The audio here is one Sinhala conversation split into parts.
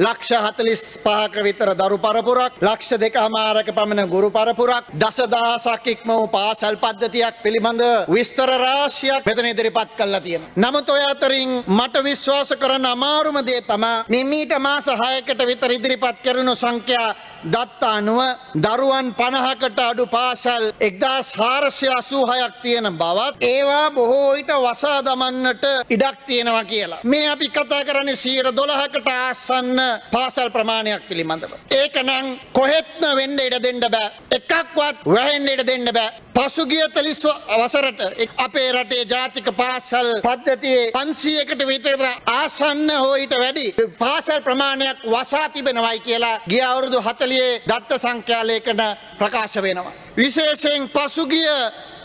ලක්ෂ හතලිස් පහක විතර දරු පරපුරක් ලක්ෂ දෙක හමාරක පමණ ගුරු පරපුරක් දසදහසක් ඉක්ම වූ පාසල් පද්ධතියක් පිළිබඳ විස්තර රාශියක් මෙතන ඉදිරිපත් කල්ලා තියෙන. නමුත් ඔය අතරින් මට විශ්වාස කරන්න අමාරුම දේ තමා මෙමීට මාස හයකට විතර ඉදිරිපත් කරනු සංඛ්‍යා දත්තා අනුව දරුවන් පණහකට අඩු පාසල් එක්දස් හාරස්‍ය අසූහයක් තියෙන බවත් ඒවා බොහෝයිට වසා දමන්නට ඉඩක් තියෙනවා කියලා. මේ අපි කතා කරන්නේ සීර දොළහකට ආසන්න පාසල් ප්‍රමාණයක් පිළිබඳව. ඒක නං කොහෙත්න වෙන්න ඉඩ දෙන්න බෑ. එකක්වත් වැහෙන්න ඉඩ දෙන්න බෑ. පසුගිය තලිස් වසරට අපේ රටේ ජාතික පාසල් පද්ධතියේ පන්සියකට විතර ආසන්න හෝයිට වැඩි පාසල් ප්‍රමාණයක් වසා තිබෙනවයි කියලා ගිය අවුරුදු හතලියේ දත්ත සංඛ්‍යාලයකන ප්‍රකාශ වෙනවා. විශේෂයෙන් පසුගිය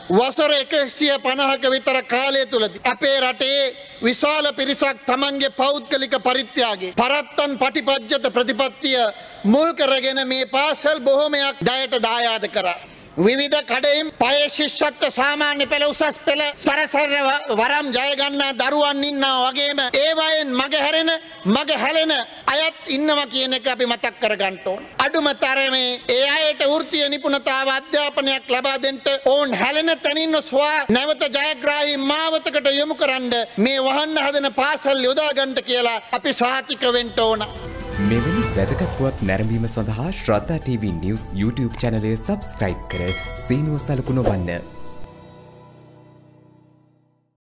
වසර එකසිය පණහක විතර කාලය තුළද. අපේ රටේ විශාල පිරිසක් තමන්ගේ පෞද්ගලික පරිත්‍යයාගේ. පරත්තන් පටිපජ්ජත ප්‍රතිපත්තිය මුල් කරගෙන මේ පාසල් බොහොමයක් දයට දායාද කරා. විවිධ කඩයිම් පයශිෂ්ෂත්ව සාමාන්‍ය පෙළ උසස් පෙළ සරසර වරම් ජයගන්නා දරුවන් ඉන්නා වගේම ඒවයෙන් මග හැරෙන මග හැලෙන අයත් ඉන්නවා කියන එක අපි මතක් කර ගන්ටෝන්. අඩුම තරමේ ඒ අයට වෘතිය නිපුණතාව අධ්‍යාපනයක් ලබාදෙන්ට ඔවුන් හැලෙන තැනින් ස්වා නැවත ජයග්‍රාහි මාවතකට යොමු කරන්න මේ වහන්න හදන පාසල් යොදාගන්ට කියලා අපි සාතිකවෙන්ට ඕන. මෙවැනි වැදගත්වුවත් නැරඹීම සඳහා ශ්‍රද්ධා TV නිවස් YouTube චැනලය සබස්ක්‍රයිබ් කර සීනුව සලකුණ වන්න.